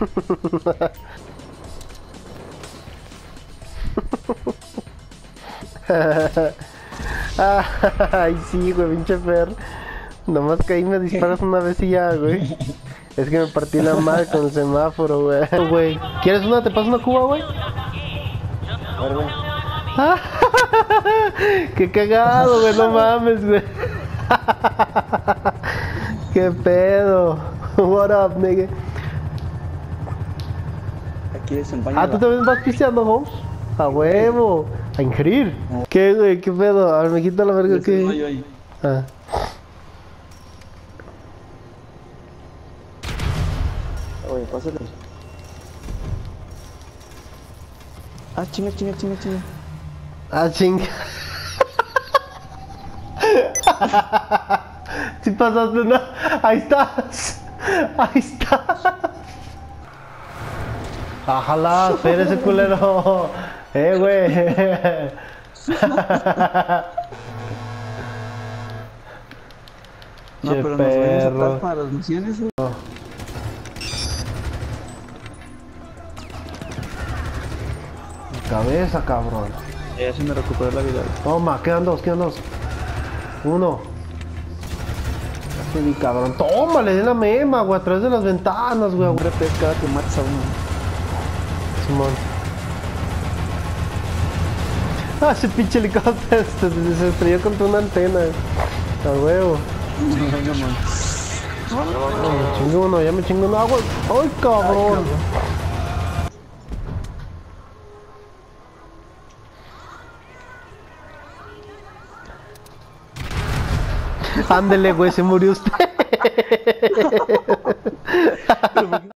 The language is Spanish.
Ay, sí, güey, pinche fer. Nomás que ahí me disparas una vez y ya, güey. Es que me partí la madre con el semáforo, güey. Güey, ¿quieres una? ¿Te paso una cuba, güey? Qué cagado, güey, no mames, güey. Qué pedo. What up, nigga? Aquí desempaña. Ah, ¿tú también vas pisteando, Holmes? A huevo. A ingerir. ¿Qué, güey? ¿Qué pedo? A ver, me quita la verga que... ahí. Ah. Oye, pásale. Ah, chinga, chinga, chinga, chinga. Ah, ching. Si pasaste una. Ahí estás. Ahí estás. Ajala, espérese culero. Eh, güey. No, Che pero nos vamos a perro. para las misiones, güey. Cabeza, cabrón. Ya se me recuperó la vida. Toma, quedan dos, quedan dos. Uno. Sí, cabrón. Toma, le di la mema, güey, a través de las ventanas, güey. Un repet cada que matas a uno. Simón. Ah, ese pinche helicóptero se, se- se estrelló contra una antena. A huevo. Venga, man. No, me chingo uno, ya me chingo uno. Agua. ¡Ay, cabrón! Ándele, güey, se murió usted.